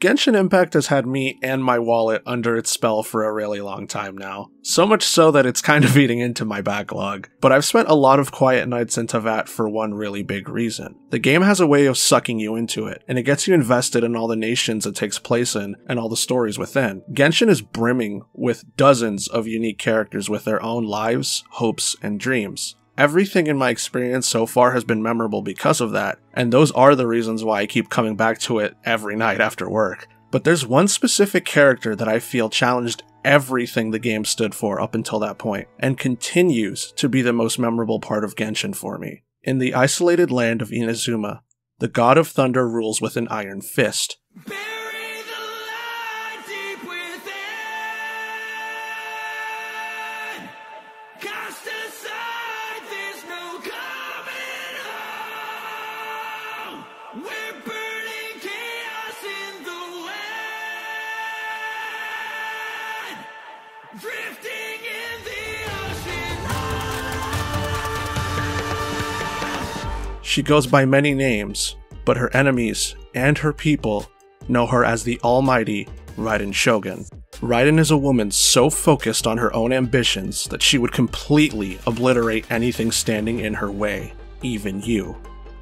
Genshin Impact has had me and my wallet under its spell for a really long time now. So much so that it's kind of eating into my backlog. But I've spent a lot of quiet nights in Teyvat for one really big reason. The game has a way of sucking you into it, and it gets you invested in all the nations it takes place in and all the stories within. Genshin is brimming with dozens of unique characters with their own lives, hopes, and dreams. Everything in my experience so far has been memorable because of that, and those are the reasons why I keep coming back to it every night after work. But there's one specific character that I feel challenged everything the game stood for up until that point, and continues to be the most memorable part of Genshin for me. In the isolated land of Inazuma, the god of thunder rules with an iron fist. She goes by many names, but her enemies and her people know her as the almighty Raiden Shogun. Raiden is a woman so focused on her own ambitions that she would completely obliterate anything standing in her way, even you.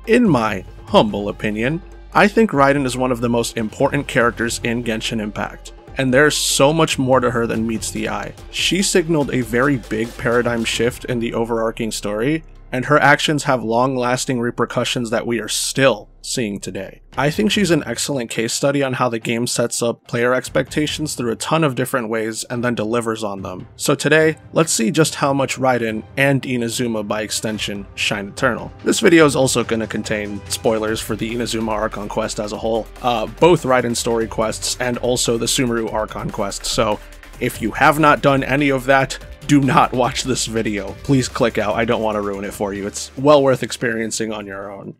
In my humble opinion, I think Raiden is one of the most important characters in Genshin Impact, and there's so much more to her than meets the eye. She signaled a very big paradigm shift in the overarching story, and her actions have long lasting repercussions that we are still seeing today. I think she's an excellent case study on how the game sets up player expectations through a ton of different ways and then delivers on them. So today, let's see just how much Raiden and Inazuma by extension shine eternal. This video is also going to contain spoilers for the Inazuma Archon quest as a whole, uh, both Raiden story quests and also the Sumeru Archon quest, so if you have not done any of that, do not watch this video. Please click out, I don't want to ruin it for you. It's well worth experiencing on your own.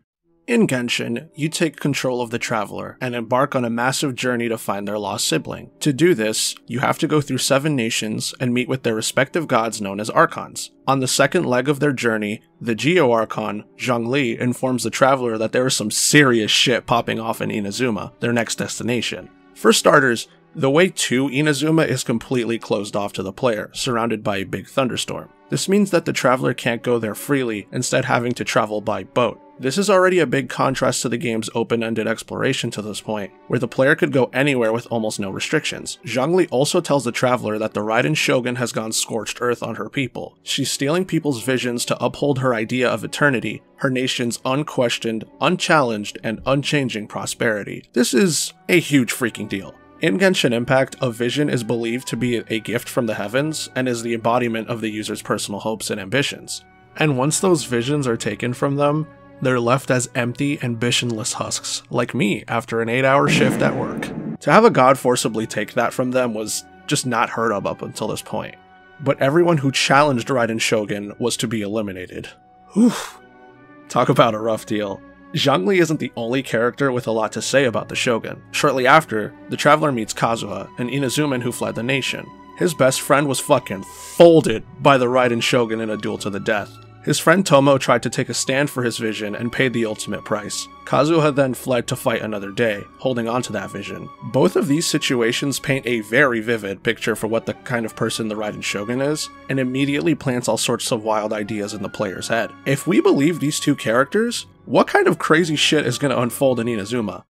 In Genshin, you take control of the Traveler and embark on a massive journey to find their lost sibling. To do this, you have to go through seven nations and meet with their respective gods known as Archons. On the second leg of their journey, the Geo Archon, Zhongli, informs the Traveler that there is some serious shit popping off in Inazuma, their next destination. For starters, the way to Inazuma is completely closed off to the player, surrounded by a big thunderstorm. This means that the traveler can't go there freely, instead having to travel by boat. This is already a big contrast to the game's open-ended exploration to this point, where the player could go anywhere with almost no restrictions. Zhongli also tells the traveler that the Raiden Shogun has gone scorched earth on her people. She's stealing people's visions to uphold her idea of eternity, her nation's unquestioned, unchallenged, and unchanging prosperity. This is a huge freaking deal. In Genshin Impact, a vision is believed to be a gift from the heavens and is the embodiment of the user's personal hopes and ambitions. And once those visions are taken from them, they're left as empty, ambitionless husks, like me after an 8 hour shift at work. To have a god forcibly take that from them was just not heard of up until this point. But everyone who challenged Raiden Shogun was to be eliminated. Whew. Talk about a rough deal. Zhongli isn't the only character with a lot to say about the Shogun. Shortly after, the Traveler meets Kazuha, an Inazuman who fled the nation. His best friend was fucking folded by the Raiden Shogun in a duel to the death. His friend Tomo tried to take a stand for his vision and paid the ultimate price. Kazuha then fled to fight another day, holding on to that vision. Both of these situations paint a very vivid picture for what the kind of person the Raiden Shogun is, and immediately plants all sorts of wild ideas in the player's head. If we believe these two characters, what kind of crazy shit is going to unfold in Inazuma?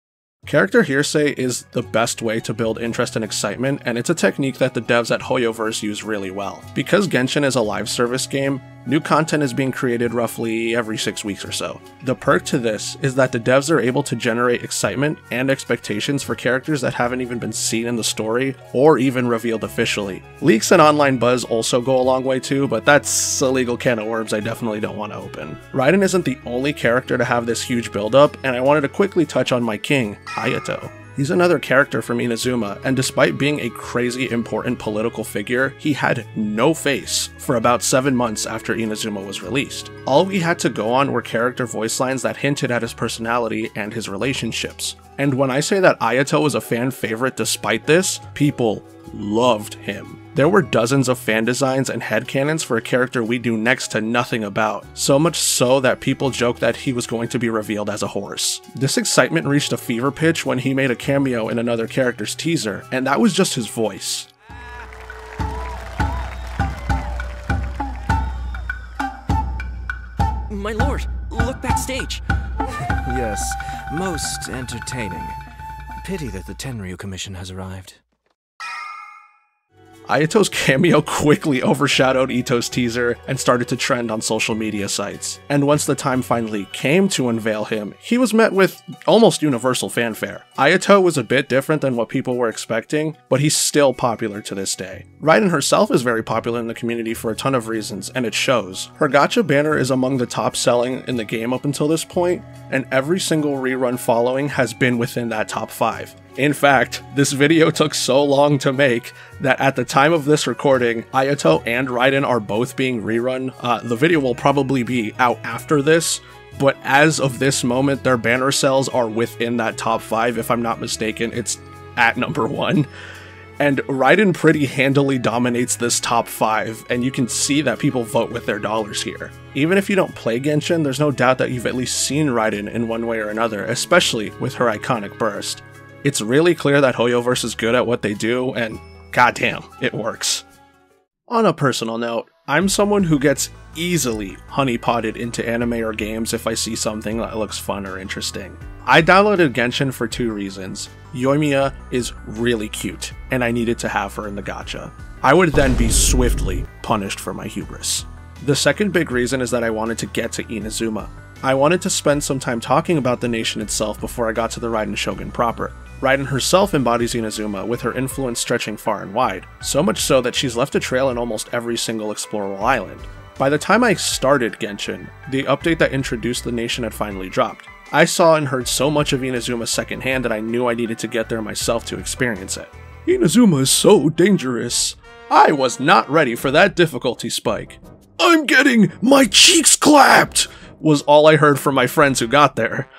Character hearsay is the best way to build interest and excitement, and it's a technique that the devs at Hoyoverse use really well. Because Genshin is a live service game, new content is being created roughly every 6 weeks or so. The perk to this is that the devs are able to generate excitement and expectations for characters that haven't even been seen in the story or even revealed officially. Leaks and online buzz also go a long way too, but that's a legal can of worms I definitely don't want to open. Raiden isn't the only character to have this huge build-up, and I wanted to quickly touch on my king, Ayato. He's another character from Inazuma, and despite being a crazy important political figure, he had no face for about 7 months after Inazuma was released. All we had to go on were character voice lines that hinted at his personality and his relationships. And when I say that Ayato was a fan favorite despite this, people loved him. There were dozens of fan designs and headcanons for a character we knew next to nothing about, so much so that people joked that he was going to be revealed as a horse. This excitement reached a fever pitch when he made a cameo in another character's teaser, and that was just his voice. My lord, look backstage. yes, most entertaining. Pity that the Tenryo Commission has arrived. Ayato's cameo quickly overshadowed Itto's teaser and started to trend on social media sites. And once the time finally came to unveil him, he was met with almost universal fanfare. Ayato was a bit different than what people were expecting, but he's still popular to this day. Raiden herself is very popular in the community for a ton of reasons, and it shows. Her gacha banner is among the top selling in the game up until this point, and every single rerun following has been within that top 5. In fact, this video took so long to make that at the time of this recording, Ayato and Raiden are both being rerun. Uh, the video will probably be out after this, but as of this moment, their banner cells are within that top 5, if I'm not mistaken. It's at number 1. And Raiden pretty handily dominates this top 5, and you can see that people vote with their dollars here. Even if you don't play Genshin, there's no doubt that you've at least seen Raiden in one way or another, especially with her iconic burst. It's really clear that Hoyoverse is good at what they do, and goddamn, it works. On a personal note, I'm someone who gets easily honeypotted into anime or games if I see something that looks fun or interesting. I downloaded Genshin for two reasons. Yoimiya is really cute, and I needed to have her in the gacha. I would then be swiftly punished for my hubris. The second big reason is that I wanted to get to Inazuma. I wanted to spend some time talking about the nation itself before I got to the Raiden Shogun proper. Raiden herself embodies Inazuma, with her influence stretching far and wide, so much so that she's left a trail in almost every single explorable island. By the time I started Genshin, the update that introduced the nation had finally dropped. I saw and heard so much of Inazuma secondhand that I knew I needed to get there myself to experience it. Inazuma is so dangerous. I was not ready for that difficulty spike. I'm getting my cheeks clapped! Was all I heard from my friends who got there.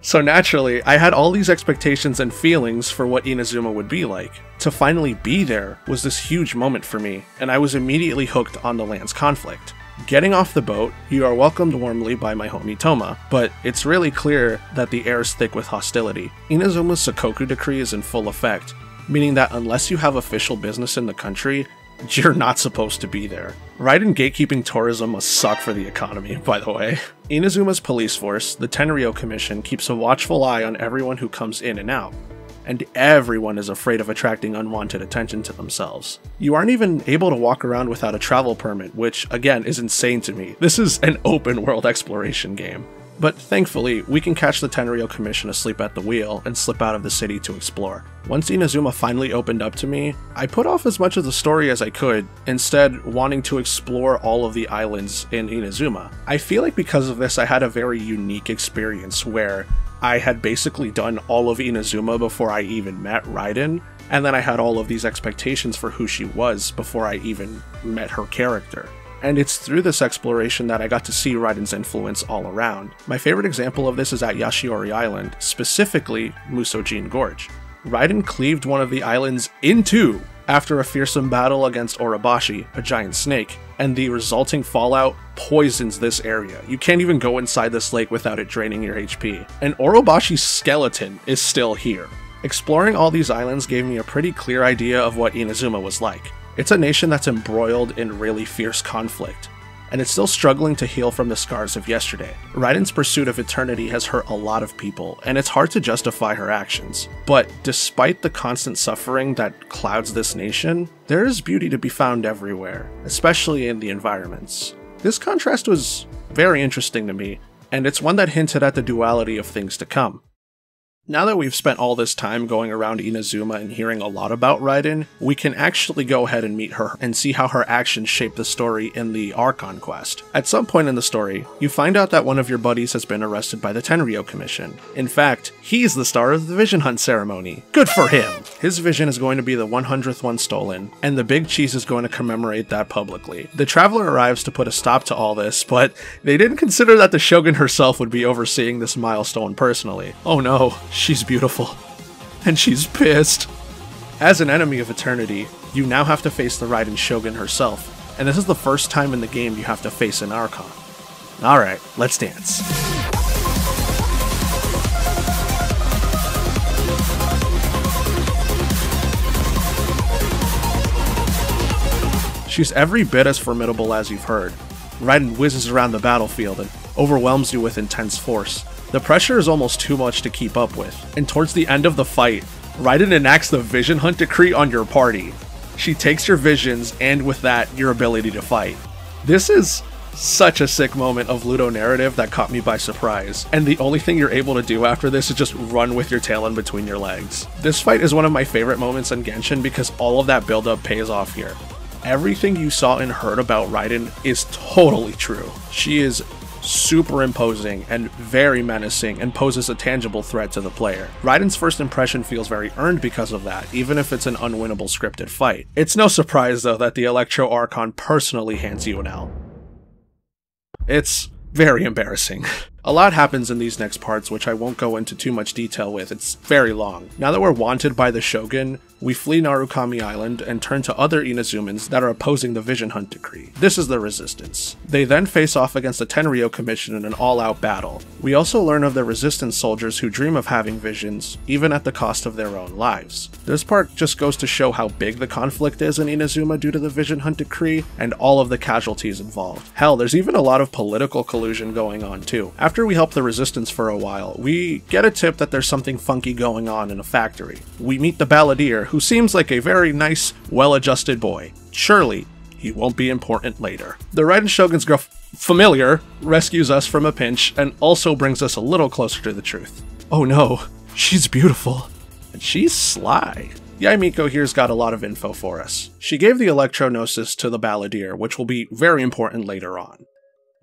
So naturally, I had all these expectations and feelings for what Inazuma would be like. To finally be there was this huge moment for me, and I was immediately hooked on the land's conflict. Getting off the boat, you are welcomed warmly by my homie Thoma, but it's really clear that the air is thick with hostility. Inazuma's Sakoku decree is in full effect, meaning that unless you have official business in the country, you're not supposed to be there. Raiden gatekeeping tourism must suck for the economy, by the way. Inazuma's police force, the Tenryo Commission, keeps a watchful eye on everyone who comes in and out, and everyone is afraid of attracting unwanted attention to themselves. You aren't even able to walk around without a travel permit, which, again, is insane to me. This is an open world exploration game. But thankfully, we can catch the Tenryo Commission asleep at the wheel and slip out of the city to explore. Once Inazuma finally opened up to me, I put off as much of the story as I could, instead wanting to explore all of the islands in Inazuma. I feel like because of this I had a very unique experience where I had basically done all of Inazuma before I even met Raiden, and then I had all of these expectations for who she was before I even met her character and it's through this exploration that I got to see Raiden's influence all around. My favorite example of this is at Yashiori Island, specifically Musojin Gorge. Raiden cleaved one of the islands in two after a fearsome battle against Orobashi, a giant snake, and the resulting fallout poisons this area. You can't even go inside this lake without it draining your HP. And Orobashi's skeleton is still here. Exploring all these islands gave me a pretty clear idea of what Inazuma was like. It's a nation that's embroiled in really fierce conflict, and it's still struggling to heal from the scars of yesterday. Raiden's pursuit of eternity has hurt a lot of people, and it's hard to justify her actions. But despite the constant suffering that clouds this nation, there is beauty to be found everywhere, especially in the environments. This contrast was very interesting to me, and it's one that hinted at the duality of things to come. Now that we've spent all this time going around Inazuma and hearing a lot about Raiden, we can actually go ahead and meet her and see how her actions shape the story in the Archon quest. At some point in the story, you find out that one of your buddies has been arrested by the Tenryo Commission. In fact, he's the star of the Vision Hunt ceremony. Good for him! His vision is going to be the 100th one stolen, and the Big Cheese is going to commemorate that publicly. The Traveler arrives to put a stop to all this, but they didn't consider that the Shogun herself would be overseeing this milestone personally. Oh no, She's beautiful. And she's pissed. As an enemy of Eternity, you now have to face the Raiden Shogun herself, and this is the first time in the game you have to face an Archon. Alright, let's dance. She's every bit as formidable as you've heard. Raiden whizzes around the battlefield and overwhelms you with intense force. The pressure is almost too much to keep up with, and towards the end of the fight, Raiden enacts the Vision Hunt Decree on your party. She takes your visions, and with that, your ability to fight. This is such a sick moment of Ludo narrative that caught me by surprise, and the only thing you're able to do after this is just run with your tail in between your legs. This fight is one of my favorite moments in Genshin because all of that buildup pays off here everything you saw and heard about Raiden is totally true. She is super imposing and very menacing and poses a tangible threat to the player. Raiden's first impression feels very earned because of that, even if it's an unwinnable scripted fight. It's no surprise though that the Electro Archon personally hands you an L. It's very embarrassing. A lot happens in these next parts, which I won't go into too much detail with, it's very long. Now that we're wanted by the Shogun, we flee Narukami Island and turn to other Inazumans that are opposing the Vision Hunt Decree. This is the Resistance. They then face off against the Tenryo Commission in an all-out battle. We also learn of the Resistance soldiers who dream of having visions, even at the cost of their own lives. This part just goes to show how big the conflict is in Inazuma due to the Vision Hunt Decree, and all of the casualties involved. Hell, there's even a lot of political collusion going on too. After we help the Resistance for a while, we get a tip that there's something funky going on in a factory. We meet the Balladeer, who seems like a very nice, well-adjusted boy. Surely, he won't be important later. The Raiden Shogun's girl familiar rescues us from a pinch and also brings us a little closer to the truth. Oh no, she's beautiful. And she's sly. Yae Miko here's got a lot of info for us. She gave the Electro-Gnosis to the Balladeer, which will be very important later on.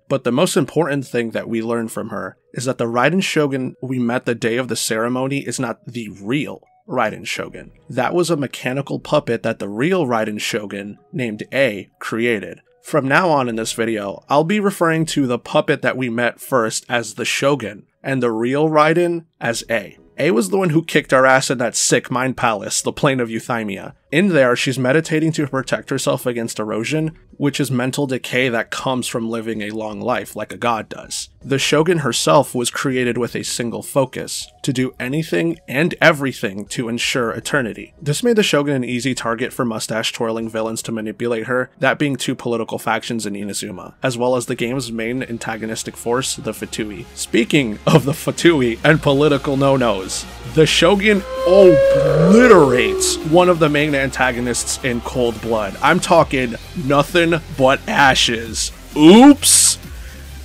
But the most important thing that we learn from her is that the Raiden Shogun we met the day of the ceremony is not the real Raiden Shogun. That was a mechanical puppet that the real Raiden Shogun, named A, created. From now on in this video, I'll be referring to the puppet that we met first as the Shogun, and the real Raiden as A. A was the one who kicked our ass in that sick mind palace, the plane of Euthymia. In there, she's meditating to protect herself against erosion, which is mental decay that comes from living a long life like a god does. The Shogun herself was created with a single focus, to do anything and everything to ensure eternity. This made the Shogun an easy target for mustache twirling villains to manipulate her, that being two political factions in Inazuma, as well as the game's main antagonistic force, the Fatui. Speaking of the Fatui and political no-nos, the Shogun obliterates one of the main antagonists in cold blood. I'm talking nothing but ashes. Oops!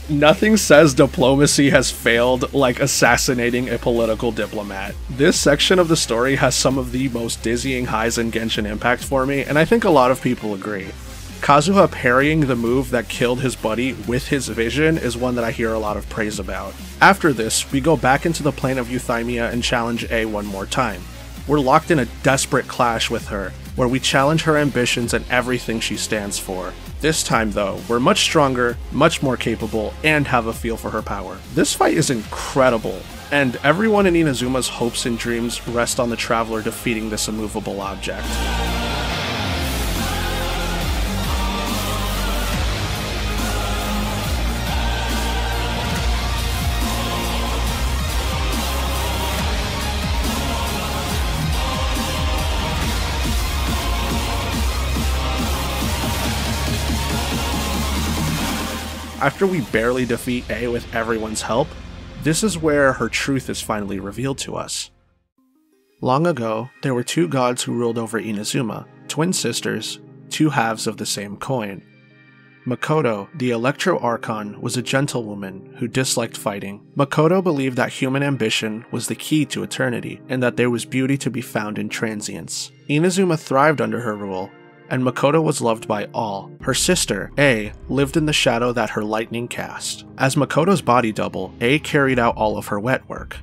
Nothing says diplomacy has failed like assassinating a political diplomat. This section of the story has some of the most dizzying highs in Genshin Impact for me, and I think a lot of people agree. Kazuha parrying the move that killed his buddy with his vision is one that I hear a lot of praise about. After this, we go back into the plane of Euthymia and challenge A one more time. We're locked in a desperate clash with her, where we challenge her ambitions and everything she stands for. This time, though, we're much stronger, much more capable, and have a feel for her power. This fight is incredible, and everyone in Inazuma's hopes and dreams rest on the Traveler defeating this immovable object. After we barely defeat A with everyone's help, this is where her truth is finally revealed to us. Long ago, there were two gods who ruled over Inazuma, twin sisters, two halves of the same coin. Makoto, the Electro Archon, was a gentlewoman who disliked fighting. Makoto believed that human ambition was the key to eternity, and that there was beauty to be found in transience. Inazuma thrived under her rule, and Makoto was loved by all. Her sister, A, lived in the shadow that her lightning cast. As Makoto's body double, A carried out all of her wet work.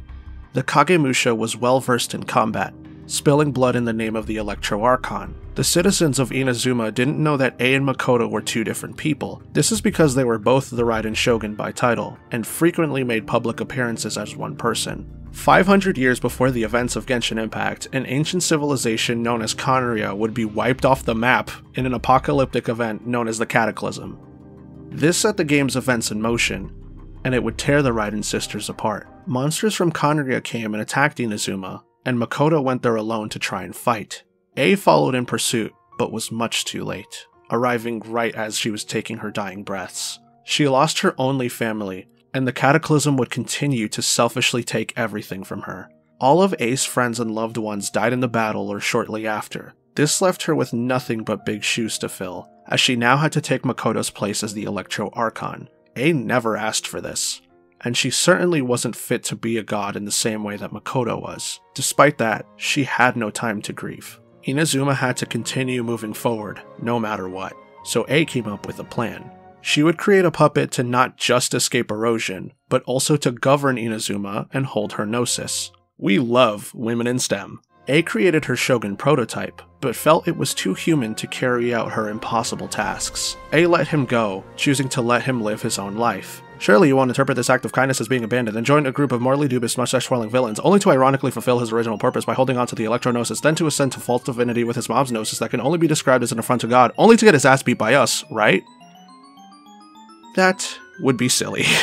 The Kagemusha was well versed in combat, spilling blood in the name of the Electro Archon. The citizens of Inazuma didn't know that A and Makoto were two different people. This is because they were both the Raiden Shogun by title, and frequently made public appearances as one person. 500 years before the events of Genshin Impact, an ancient civilization known as Khaenri'ah would be wiped off the map in an apocalyptic event known as the Cataclysm. This set the game's events in motion, and it would tear the Raiden sisters apart. Monsters from Khaenri'ah came and attacked Inazuma, and Makoto went there alone to try and fight. A followed in pursuit, but was much too late, arriving right as she was taking her dying breaths. She lost her only family, and the cataclysm would continue to selfishly take everything from her. All of A's friends and loved ones died in the battle or shortly after. This left her with nothing but big shoes to fill, as she now had to take Makoto's place as the Electro Archon. A never asked for this, and she certainly wasn't fit to be a god in the same way that Makoto was. Despite that, she had no time to grieve. Inazuma had to continue moving forward, no matter what, so A came up with a plan. She would create a puppet to not just escape erosion, but also to govern Inazuma and hold her gnosis. We love women in STEM. A created her Shogun prototype, but felt it was too human to carry out her impossible tasks. A let him go, choosing to let him live his own life. Surely you won't interpret this act of kindness as being abandoned and join a group of morally dubious, mustache-twirling villains, only to ironically fulfill his original purpose by holding on to the Electro-Gnosis, then to ascend to false divinity with his mom's Gnosis that can only be described as an affront to God, only to get his ass beat by us, right? That would be silly.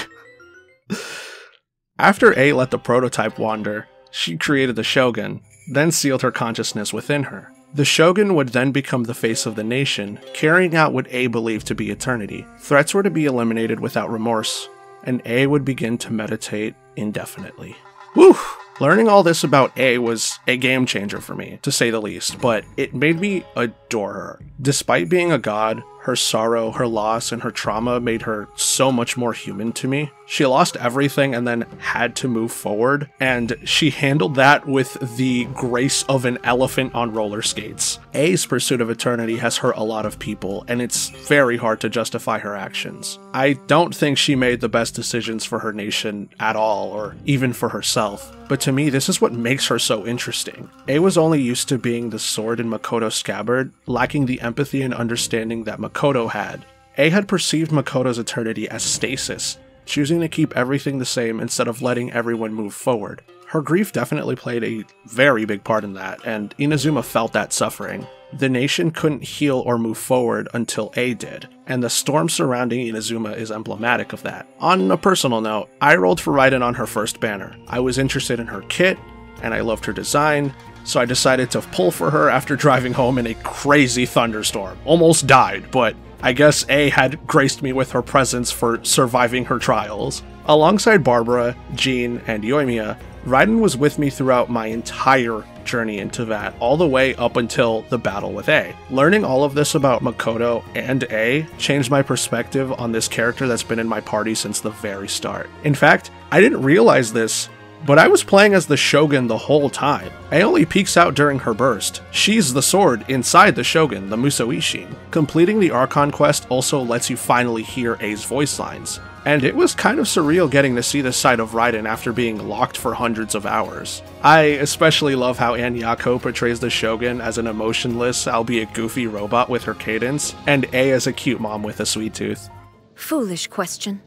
After A let the prototype wander, she created the Shogun, then sealed her consciousness within her. The Shogun would then become the face of the nation, carrying out what A believed to be eternity. Threats were to be eliminated without remorse, and A would begin to meditate indefinitely. Whew! Learning all this about A was a game changer for me, to say the least, but it made me adore her. Despite being a god, her sorrow, her loss, and her trauma made her so much more human to me. She lost everything and then had to move forward, and she handled that with the grace of an elephant on roller skates. A's pursuit of eternity has hurt a lot of people, and it's very hard to justify her actions. I don't think she made the best decisions for her nation at all, or even for herself. But to me, this is what makes her so interesting. A was only used to being the sword in Makoto's scabbard, lacking the empathy and understanding that Makoto had. A had perceived Makoto's eternity as stasis, choosing to keep everything the same instead of letting everyone move forward. Her grief definitely played a very big part in that, and Inazuma felt that suffering. The nation couldn't heal or move forward until A did, and the storm surrounding Inazuma is emblematic of that. On a personal note, I rolled for Raiden on her first banner. I was interested in her kit, and I loved her design, so I decided to pull for her after driving home in a crazy thunderstorm. Almost died, but I guess A had graced me with her presence for surviving her trials. Alongside Barbara, Jean, and Yoimiya, Raiden was with me throughout my entire journey into that, all the way up until the battle with A. Learning all of this about Makoto and A changed my perspective on this character that's been in my party since the very start. In fact, I didn't realize this but I was playing as the Shogun the whole time. A only peeks out during her burst. She's the sword inside the Shogun, the Musou Isshin. Completing the Archon quest also lets you finally hear A's voice lines. And it was kind of surreal getting to see this side of Raiden after being locked for hundreds of hours. I especially love how Anne Yatco portrays the Shogun as an emotionless, albeit goofy robot with her cadence, and A as a cute mom with a sweet tooth. Foolish question.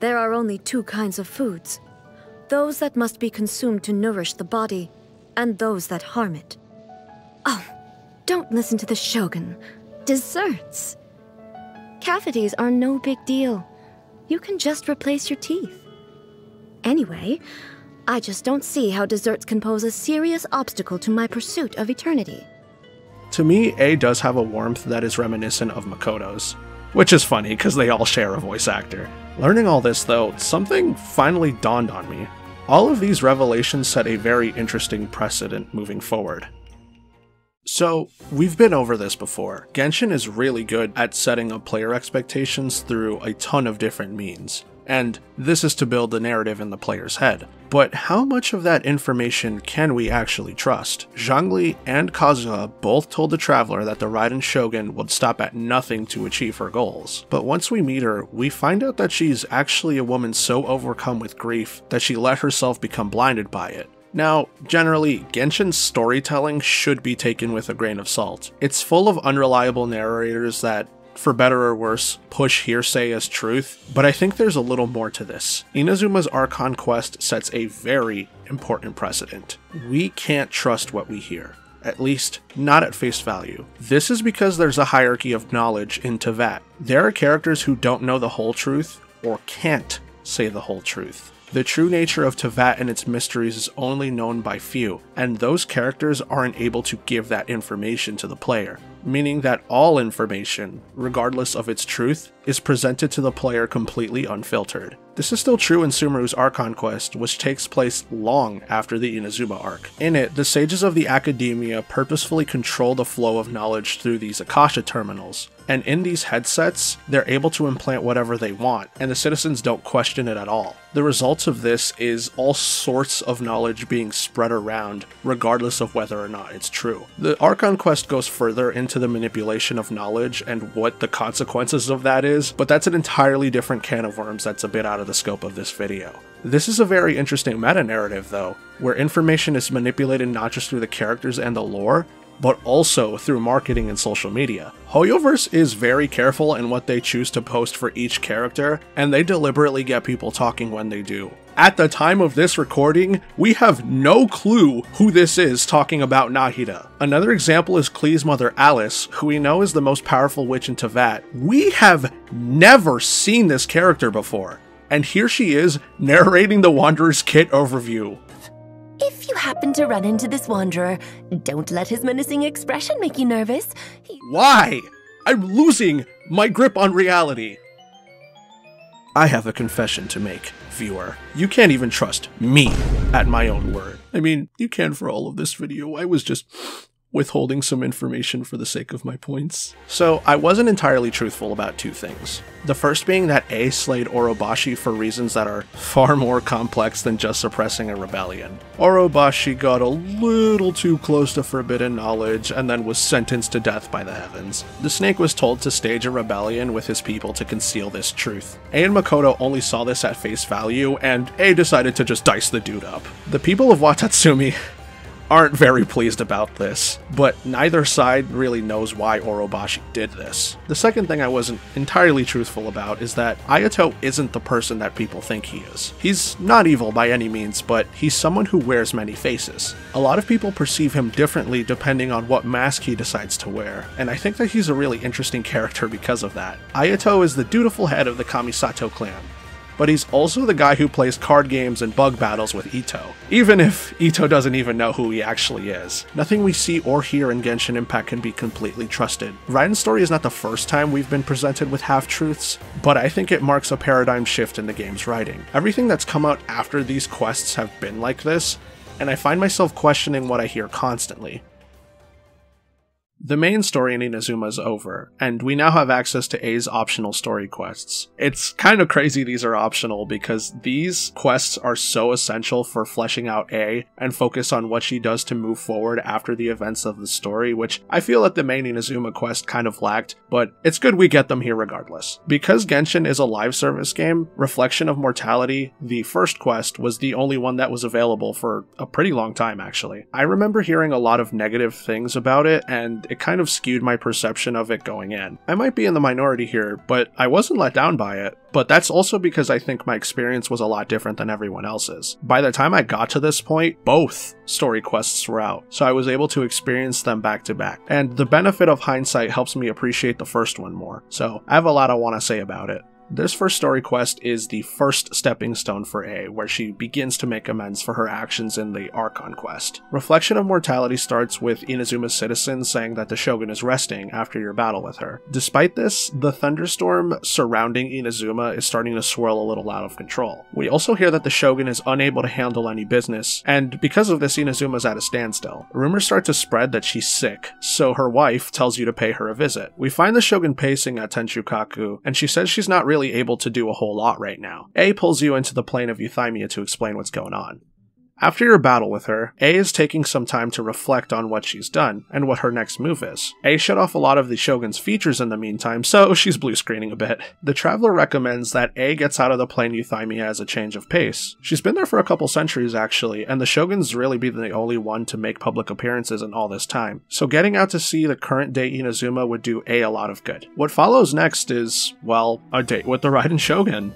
There are only two kinds of foods those that must be consumed to nourish the body, and those that harm it. Oh, don't listen to the Shogun. Desserts. Cavities are no big deal. You can just replace your teeth. Anyway, I just don't see how desserts can pose a serious obstacle to my pursuit of eternity. To me, A does have a warmth that is reminiscent of Makoto's, which is funny because they all share a voice actor. Learning all this, though, something finally dawned on me. All of these revelations set a very interesting precedent moving forward. So, we've been over this before. Genshin is really good at setting up player expectations through a ton of different means and this is to build the narrative in the player's head. But how much of that information can we actually trust? Zhongli and Kazuha both told the Traveler that the Raiden Shogun would stop at nothing to achieve her goals. But once we meet her, we find out that she's actually a woman so overcome with grief that she let herself become blinded by it. Now, generally, Genshin's storytelling should be taken with a grain of salt. It's full of unreliable narrators that for better or worse, push hearsay as truth, but I think there's a little more to this. Inazuma's Archon quest sets a very important precedent. We can't trust what we hear. At least, not at face value. This is because there's a hierarchy of knowledge in Teyvat. There are characters who don't know the whole truth, or can't say the whole truth. The true nature of Teyvat and its mysteries is only known by few, and those characters aren't able to give that information to the player, meaning that all information, regardless of its truth, is presented to the player completely unfiltered. This is still true in Sumeru's Archon quest, which takes place long after the Inazuma arc. In it, the sages of the Academia purposefully control the flow of knowledge through these Akasha terminals, and in these headsets, they're able to implant whatever they want, and the citizens don't question it at all. The results of this is all sorts of knowledge being spread around, regardless of whether or not it's true. The Archon quest goes further into the manipulation of knowledge and what the consequences of that is, but that's an entirely different can of worms that's a bit out of the scope of this video. This is a very interesting meta narrative, though, where information is manipulated not just through the characters and the lore, but also through marketing and social media. Hoyoverse is very careful in what they choose to post for each character, and they deliberately get people talking when they do. At the time of this recording, we have no clue who this is talking about Nahida. Another example is Klee's mother Alice, who we know is the most powerful witch in Teyvat. We have never seen this character before, and here she is narrating the Wanderer's Kit overview. If you happen to run into this wanderer, don't let his menacing expression make you nervous. He Why? I'm losing my grip on reality. I have a confession to make, viewer. You can't even trust me at my own word. I mean, you can for all of this video. I was just withholding some information for the sake of my points. So, I wasn't entirely truthful about two things. The first being that A slayed Orobashi for reasons that are far more complex than just suppressing a rebellion. Orobashi got a little too close to forbidden knowledge and then was sentenced to death by the heavens. The snake was told to stage a rebellion with his people to conceal this truth. A and Makoto only saw this at face value, and A decided to just dice the dude up. The people of Watatsumi aren't very pleased about this, but neither side really knows why Orobashi did this. The second thing I wasn't entirely truthful about is that Ayato isn't the person that people think he is. He's not evil by any means, but he's someone who wears many faces. A lot of people perceive him differently depending on what mask he decides to wear, and I think that he's a really interesting character because of that. Ayato is the dutiful head of the Kamisato clan, but he's also the guy who plays card games and bug battles with Itto, even if Itto doesn't even know who he actually is. Nothing we see or hear in Genshin Impact can be completely trusted. Raiden's story is not the first time we've been presented with half-truths, but I think it marks a paradigm shift in the game's writing. Everything that's come out after these quests have been like this, and I find myself questioning what I hear constantly. The main story in Inazuma is over, and we now have access to A's optional story quests. It's kind of crazy these are optional because these quests are so essential for fleshing out A and focus on what she does to move forward after the events of the story, which I feel that the main Inazuma quest kind of lacked, but it's good we get them here regardless. Because Genshin is a live service game, Reflection of Mortality, the first quest, was the only one that was available for a pretty long time actually. I remember hearing a lot of negative things about it, and it kind of skewed my perception of it going in. I might be in the minority here, but I wasn't let down by it. But that's also because I think my experience was a lot different than everyone else's. By the time I got to this point, both story quests were out, so I was able to experience them back to back. And the benefit of hindsight helps me appreciate the first one more, so I have a lot I want to say about it. This first story quest is the first stepping stone for A, where she begins to make amends for her actions in the Archon quest. Reflection of Mortality starts with Inazuma's citizens saying that the Shogun is resting after your battle with her. Despite this, the thunderstorm surrounding Inazuma is starting to swirl a little out of control. We also hear that the Shogun is unable to handle any business, and because of this, Inazuma's at a standstill. Rumors start to spread that she's sick, so her wife tells you to pay her a visit. We find the Shogun pacing at Tenshukaku, and she says she's not really able to do a whole lot right now. A pulls you into the plane of Euthymia to explain what's going on. After your battle with her, A is taking some time to reflect on what she's done and what her next move is. A shut off a lot of the Shogun's features in the meantime, so she's blue screening a bit. The Traveler recommends that A gets out of the plane Euthymia as a change of pace. She's been there for a couple centuries actually, and the Shogun's really been the only one to make public appearances in all this time, so getting out to see the current day Inazuma would do A a lot of good. What follows next is, well, a date with the Raiden Shogun.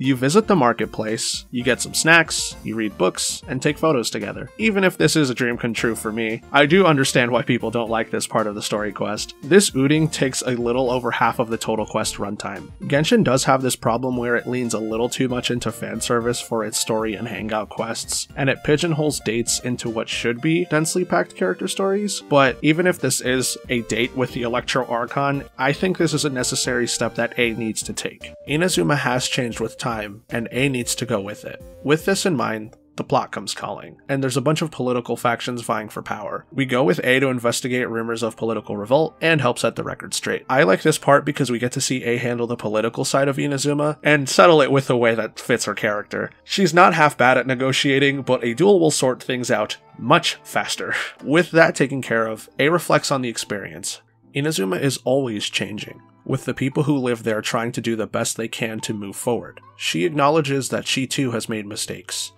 You visit the marketplace, you get some snacks, you read books, and take photos together. Even if this is a dream come true for me, I do understand why people don't like this part of the story quest. This ooting takes a little over half of the total quest runtime. Genshin does have this problem where it leans a little too much into fan service for its story and hangout quests, and it pigeonholes dates into what should be densely packed character stories, but even if this is a date with the Electro Archon, I think this is a necessary step that A needs to take. Inazuma has changed with time time, and A needs to go with it. With this in mind, the plot comes calling, and there's a bunch of political factions vying for power. We go with A to investigate rumors of political revolt and help set the record straight. I like this part because we get to see A handle the political side of Inazuma and settle it with a way that fits her character. She's not half bad at negotiating, but a duel will sort things out much faster. With that taken care of, A reflects on the experience. Inazuma is always changing with the people who live there trying to do the best they can to move forward. She acknowledges that she too has made mistakes,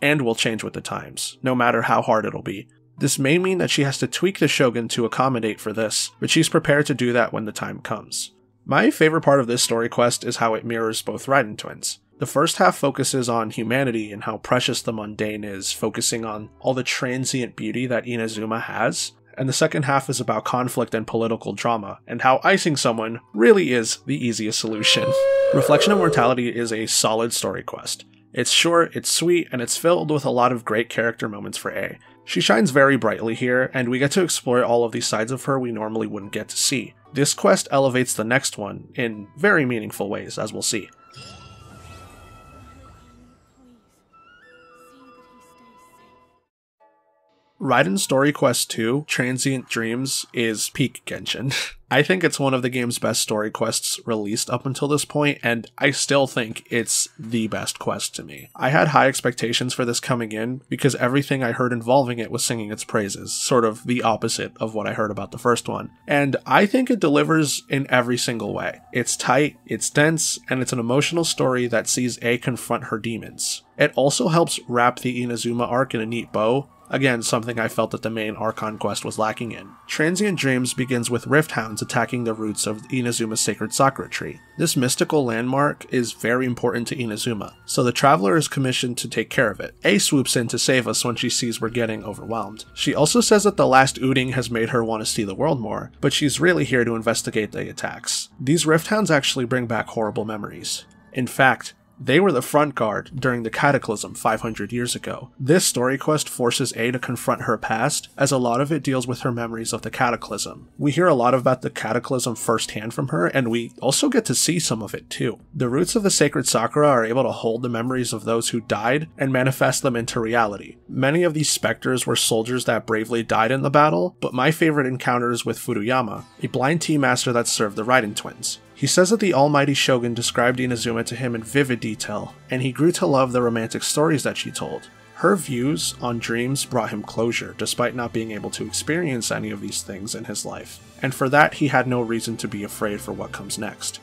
and will change with the times, no matter how hard it'll be. This may mean that she has to tweak the Shogun to accommodate for this, but she's prepared to do that when the time comes. My favorite part of this story quest is how it mirrors both Raiden twins. The first half focuses on humanity and how precious the mundane is, focusing on all the transient beauty that Inazuma has, and the second half is about conflict and political drama, and how icing someone really is the easiest solution. Reflection of Mortality is a solid story quest. It's short, it's sweet, and it's filled with a lot of great character moments for A. She shines very brightly here, and we get to explore all of these sides of her we normally wouldn't get to see. This quest elevates the next one in very meaningful ways, as we'll see. Raiden Story Quest 2 Transient Dreams is peak Genshin. I think it's one of the game's best story quests released up until this point, and I still think it's the best quest to me. I had high expectations for this coming in because everything I heard involving it was singing its praises, sort of the opposite of what I heard about the first one. And I think it delivers in every single way. It's tight, it's dense, and it's an emotional story that sees A confront her demons. It also helps wrap the Inazuma arc in a neat bow Again, something I felt that the main Archon quest was lacking in. Transient Dreams begins with Rift Hounds attacking the roots of Inazuma's sacred Sakura tree. This mystical landmark is very important to Inazuma, so the Traveler is commissioned to take care of it. A swoops in to save us when she sees we're getting overwhelmed. She also says that the last ooting has made her want to see the world more, but she's really here to investigate the attacks. These Rift Hounds actually bring back horrible memories. In fact, they were the front guard during the Cataclysm 500 years ago. This story quest forces A to confront her past, as a lot of it deals with her memories of the Cataclysm. We hear a lot about the Cataclysm firsthand from her, and we also get to see some of it too. The roots of the sacred Sakura are able to hold the memories of those who died and manifest them into reality. Many of these specters were soldiers that bravely died in the battle, but my favorite encounter is with Furuyama, a blind tea master that served the Raiden twins. He says that the almighty shogun described Inazuma to him in vivid detail, and he grew to love the romantic stories that she told. Her views on dreams brought him closure, despite not being able to experience any of these things in his life, and for that he had no reason to be afraid for what comes next.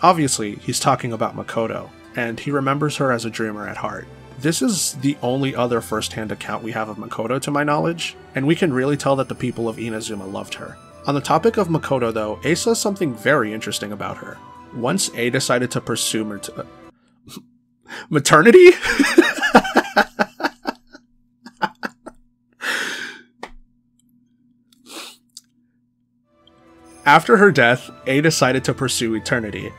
Obviously, he's talking about Makoto, and he remembers her as a dreamer at heart. This is the only other first hand account we have of Makoto to my knowledge, and we can really tell that the people of Inazuma loved her. On the topic of Makoto, though, A says something very interesting about her. Once A decided to pursue mater- maternity? After her death, A decided to pursue eternity.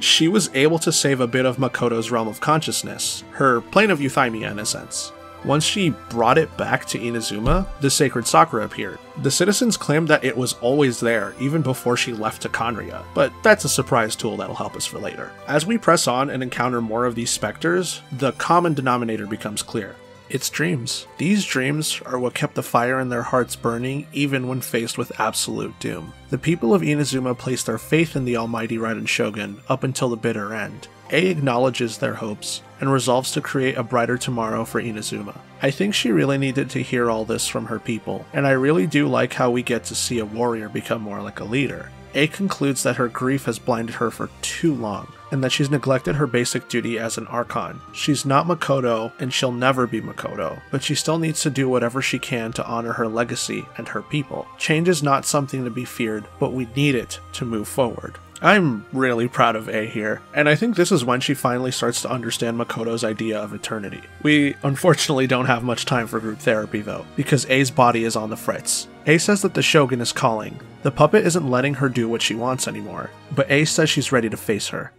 She was able to save a bit of Makoto's realm of consciousness, her plane of euthymia in a sense. Once she brought it back to Inazuma, the sacred Sakura appeared. The citizens claimed that it was always there, even before she left to Khaenri'ah, but that's a surprise tool that'll help us for later. As we press on and encounter more of these specters, the common denominator becomes clear. It's dreams. These dreams are what kept the fire in their hearts burning even when faced with absolute doom. The people of Inazuma placed their faith in the almighty Raiden Shogun up until the bitter end. A acknowledges their hopes and resolves to create a brighter tomorrow for Inazuma. I think she really needed to hear all this from her people, and I really do like how we get to see a warrior become more like a leader. A concludes that her grief has blinded her for too long, and that she's neglected her basic duty as an Archon. She's not Makoto, and she'll never be Makoto, but she still needs to do whatever she can to honor her legacy and her people. Change is not something to be feared, but we need it to move forward. I'm really proud of A here, and I think this is when she finally starts to understand Makoto's idea of eternity. We unfortunately don't have much time for group therapy though, because A's body is on the fritz. A says that the Shogun is calling. The puppet isn't letting her do what she wants anymore, but A says she's ready to face her.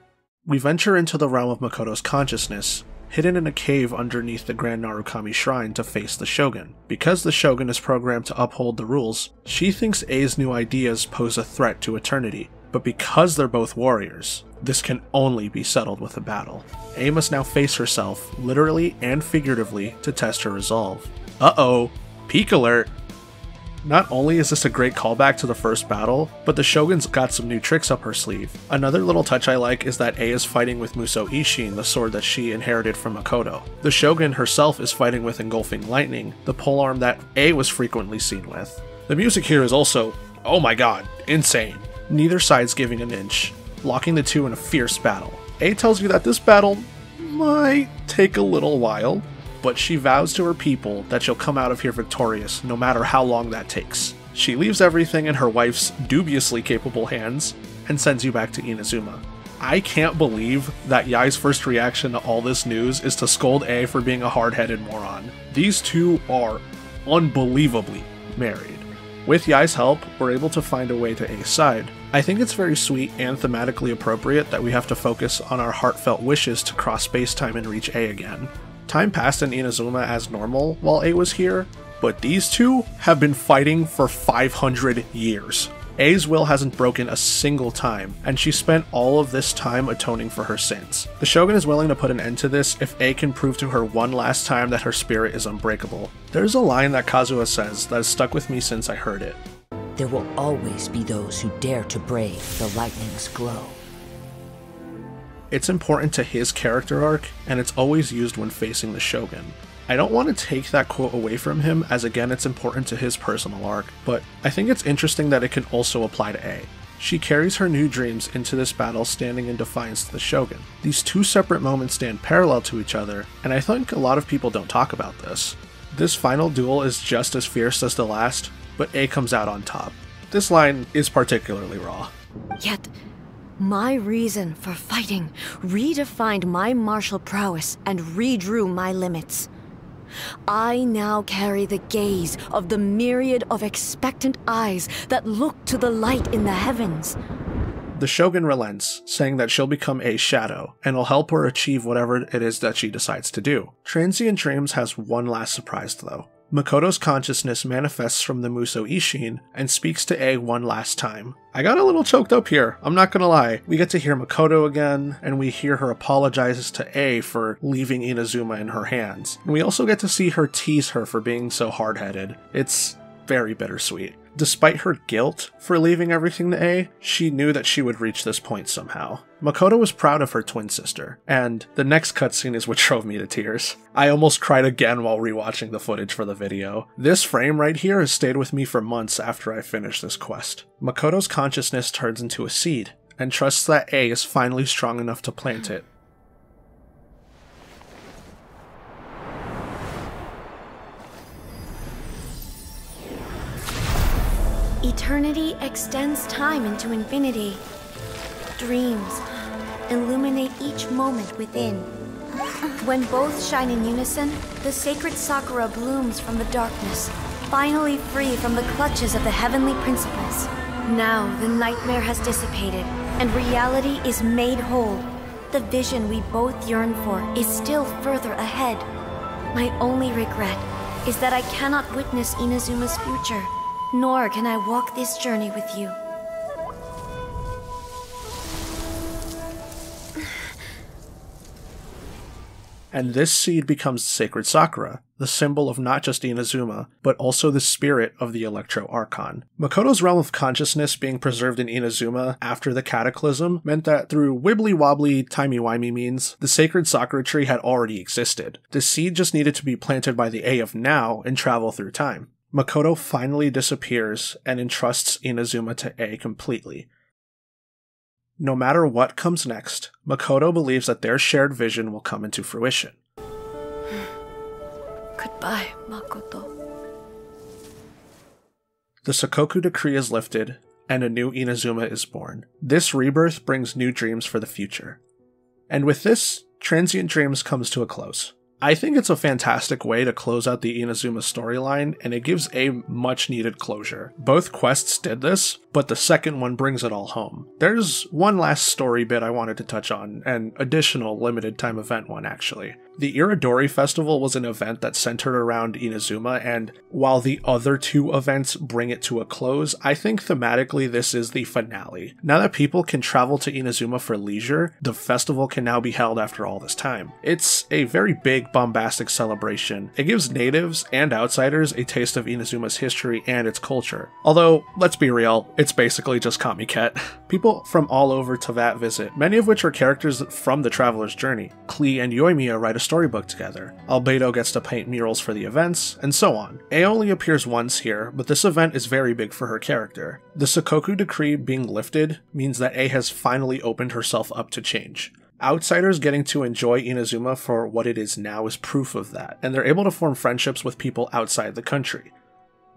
We venture into the realm of Makoto's consciousness, hidden in a cave underneath the Grand Narukami Shrine to face the Shogun. Because the Shogun is programmed to uphold the rules, she thinks A's new ideas pose a threat to eternity, but because they're both warriors, this can only be settled with a battle. Ei must now face herself, literally and figuratively, to test her resolve. Uh oh, peak alert! Not only is this a great callback to the first battle, but the Shogun's got some new tricks up her sleeve. Another little touch I like is that Ei is fighting with Musou Isshin, the sword that she inherited from Makoto. The Shogun herself is fighting with Engulfing Lightning, the polearm that Ei was frequently seen with. The music here is also, oh my god, insane. Neither side's giving an inch, locking the two in a fierce battle. Ei tells you that this battle might take a little while, but she vows to her people that she'll come out of here victorious no matter how long that takes. She leaves everything in her wife's dubiously capable hands and sends you back to Inazuma. I can't believe that Yae's first reaction to all this news is to scold Ei for being a hard headed moron. These two are unbelievably married. With Yae's help, we're able to find a way to Ei's side. I think it's very sweet and thematically appropriate that we have to focus on our heartfelt wishes to cross space time and reach Ei again. Time passed in Inazuma as normal while Ei was here, but these two have been fighting for 500 years. Ei's will hasn't broken a single time, and she spent all of this time atoning for her sins. The Shogun is willing to put an end to this if Ei can prove to her one last time that her spirit is unbreakable. There's a line that Kazuha says that has stuck with me since I heard it. There will always be those who dare to brave the lightning's glow. It's important to his character arc, and it's always used when facing the Shogun. I don't want to take that quote away from him, as again, it's important to his personal arc, but I think it's interesting that it can also apply to Ei. She carries her new dreams into this battle standing in defiance to the Shogun. These two separate moments stand parallel to each other, and I think a lot of people don't talk about this. This final duel is just as fierce as the last, but Ei comes out on top. This line is particularly raw. Yet, my reason for fighting redefined my martial prowess and redrew my limits. I now carry the gaze of the myriad of expectant eyes that look to the light in the heavens. The Shogun relents, saying that she'll become a shadow, and will help her achieve whatever it is that she decides to do. Transient Dreams has one last surprise though. Makoto's consciousness manifests from the Musou Isshin and speaks to Ei one last time. I got a little choked up here, I'm not gonna lie. We get to hear Makoto again, and we hear her apologizes to Ei for leaving Inazuma in her hands. And we also get to see her tease her for being so hard headed. It's very bittersweet. Despite her guilt for leaving everything to Ei, she knew that she would reach this point somehow. Makoto was proud of her twin sister, and the next cutscene is what drove me to tears. I almost cried again while rewatching the footage for the video. This frame right here has stayed with me for months after I finished this quest. Makoto's consciousness turns into a seed, and trusts that Ei is finally strong enough to plant it. Eternity extends time into infinity. Dreams illuminate each moment within. When both shine in unison, the sacred Sakura blooms from the darkness, finally free from the clutches of the heavenly principles. Now the nightmare has dissipated, and reality is made whole. The vision we both yearn for is still further ahead. My only regret is that I cannot witness Inazuma's future, nor can I walk this journey with you. and this seed becomes sacred Sakura, the symbol of not just Inazuma, but also the spirit of the Electro Archon. Makoto's realm of consciousness being preserved in Inazuma after the cataclysm meant that through wibbly wobbly, timey-wimey means, the sacred Sakura tree had already existed. The seed just needed to be planted by the Ei of now and travel through time. Makoto finally disappears and entrusts Inazuma to Ei completely. No matter what comes next, Makoto believes that their shared vision will come into fruition. Goodbye, Makoto. The Sakoku decree is lifted, and a new Inazuma is born. This rebirth brings new dreams for the future. And with this, Transient Dreams comes to a close. I think it's a fantastic way to close out the Inazuma storyline, and it gives a much needed closure. Both quests did this, but the second one brings it all home. There's one last story bit I wanted to touch on, an additional limited time event one actually. The Irodori Festival was an event that centered around Inazuma, and while the other two events bring it to a close, I think thematically this is the finale. Now that people can travel to Inazuma for leisure, the festival can now be held after all this time. It's a very big, bombastic celebration. It gives natives and outsiders a taste of Inazuma's history and its culture. Although, let's be real, it's basically just Kamiket. People from all over Teyvat visit, many of which are characters from the Traveler's Journey. Klee and Yoimiya write a storybook together. Albedo gets to paint murals for the events, and so on. Ei only appears once here, but this event is very big for her character. The Sakoku decree being lifted means that Ei has finally opened herself up to change. Outsiders getting to enjoy Inazuma for what it is now is proof of that, and they're able to form friendships with people outside the country.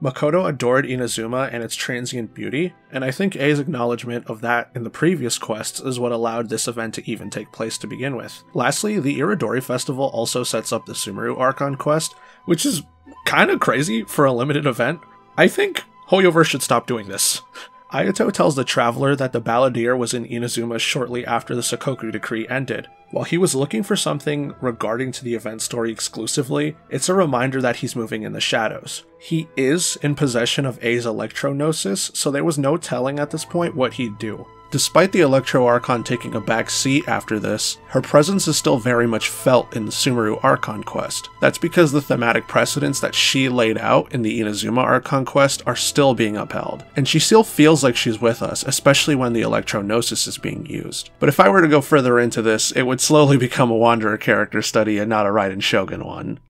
Makoto adored Inazuma and its transient beauty, and I think Ei's acknowledgement of that in the previous quests is what allowed this event to even take place to begin with. Lastly, the Irodori Festival also sets up the Sumeru Archon quest, which is kind of crazy for a limited event. I think Hoyoverse should stop doing this. Ayato tells the traveler that the balladeer was in Inazuma shortly after the Sakoku decree ended. While he was looking for something regarding to the event story exclusively, it's a reminder that he's moving in the shadows. He is in possession of Ei's electrognosis, so there was no telling at this point what he'd do. Despite the Electro Archon taking a back seat after this, her presence is still very much felt in the Sumeru Archon quest. That's because the thematic precedents that she laid out in the Inazuma Archon quest are still being upheld, and she still feels like she's with us, especially when the Electrognosis is being used. But if I were to go further into this, it would slowly become a Wanderer character study and not a Raiden Shogun one.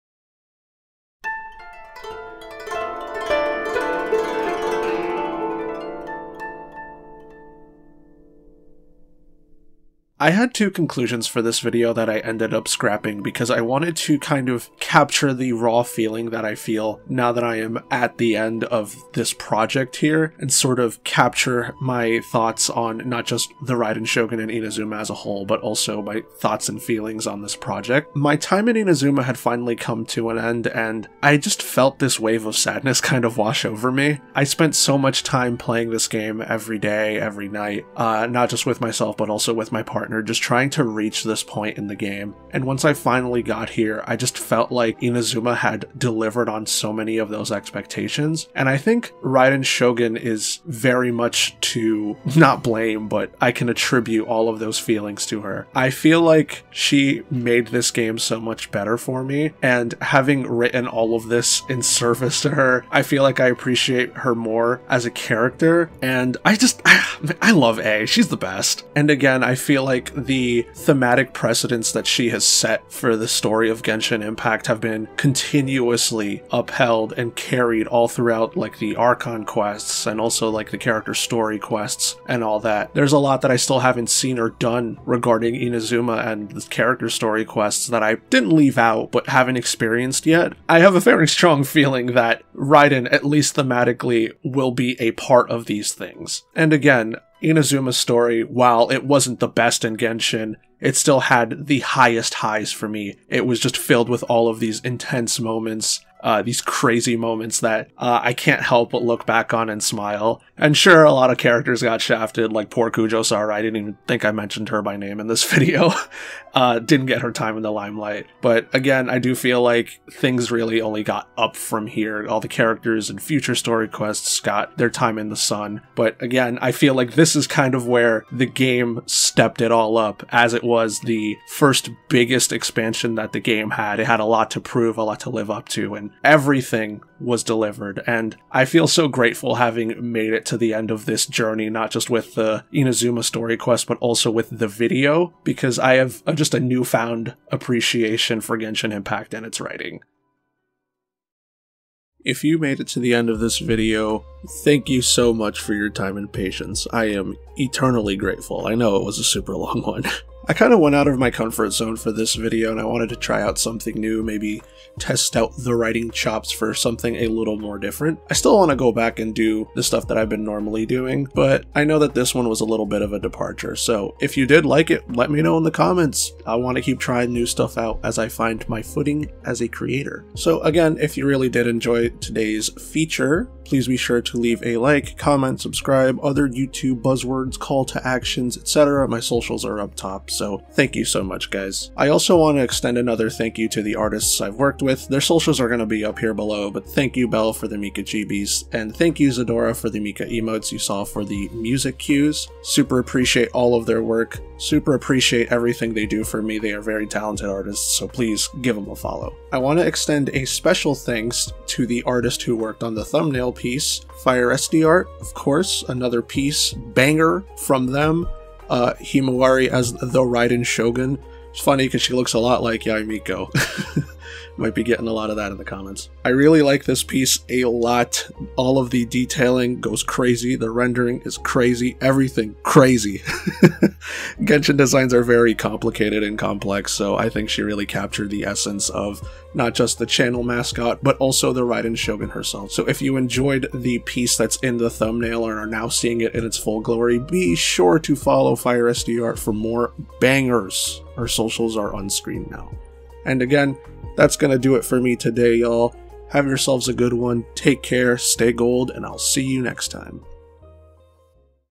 I had two conclusions for this video that I ended up scrapping because I wanted to kind of capture the raw feeling that I feel now that I am at the end of this project here and sort of capture my thoughts on not just the Raiden Shogun and Inazuma as a whole, but also my thoughts and feelings on this project. My time in Inazuma had finally come to an end and I just felt this wave of sadness kind of wash over me. I spent so much time playing this game every day, every night, uh, not just with myself, but also with my partner partner just trying to reach this point in the game. And once I finally got here, I just felt like Inazuma had delivered on so many of those expectations. And I think Raiden Shogun is very much to not blame, but I can attribute all of those feelings to her. I feel like she made this game so much better for me. And having written all of this in service to her, I feel like I appreciate her more as a character. And I just, I, I love Ei. She's the best. And again, I feel like like the thematic precedents that she has set for the story of Genshin Impact have been continuously upheld and carried all throughout like the Archon quests and also like the character story quests and all that. There's a lot that I still haven't seen or done regarding Inazuma and the character story quests that I didn't leave out but haven't experienced yet. I have a very strong feeling that Raiden, at least thematically, will be a part of these things. And again, Inazuma's story, while it wasn't the best in Genshin, it still had the highest highs for me. It was just filled with all of these intense moments uh, these crazy moments that uh, I can't help but look back on and smile. And sure, a lot of characters got shafted, like poor Kujo-Sara. I didn't even think I mentioned her by name in this video. uh, didn't get her time in the limelight. But again, I do feel like things really only got up from here. All the characters and future story quests got their time in the sun. But again, I feel like this is kind of where the game stepped it all up, as it was the first biggest expansion that the game had. It had a lot to prove, a lot to live up to, and everything was delivered. And I feel so grateful having made it to the end of this journey, not just with the Inazuma story quest, but also with the video, because I have just a newfound appreciation for Genshin Impact and its writing. If you made it to the end of this video, thank you so much for your time and patience. I am eternally grateful. I know it was a super long one. I kind of went out of my comfort zone for this video and I wanted to try out something new, maybe test out the writing chops for something a little more different. I still want to go back and do the stuff that I've been normally doing, but I know that this one was a little bit of a departure. So if you did like it, let me know in the comments. I want to keep trying new stuff out as I find my footing as a creator. So again, if you really did enjoy today's feature, please be sure to leave a like, comment, subscribe, other YouTube buzzwords, call to actions, etc. My socials are up top, so thank you so much, guys. I also want to extend another thank you to the artists I've worked with. Their socials are going to be up here below, but thank you, Bell, for the Mika Chibis, and thank you, Zedora, for the Mika emotes you saw for the music cues. Super appreciate all of their work. Super appreciate everything they do for me. They are very talented artists, so please give them a follow. I want to extend a special thanks to the artist who worked on the thumbnail piece, Firestiart, of course, another piece, banger from them. Uh, Himawari as the Raiden Shogun. It's funny because she looks a lot like Yae Miko. Might be getting a lot of that in the comments. I really like this piece a lot. All of the detailing goes crazy. The rendering is crazy. Everything crazy. Genshin designs are very complicated and complex, so I think she really captured the essence of not just the channel mascot, but also the Raiden Shogun herself. So if you enjoyed the piece that's in the thumbnail and are now seeing it in its full glory, be sure to follow Firestiart for more bangers. Our socials are on screen now. And again, that's going to do it for me today, y'all. Have yourselves a good one. Take care, stay gold, and I'll see you next time.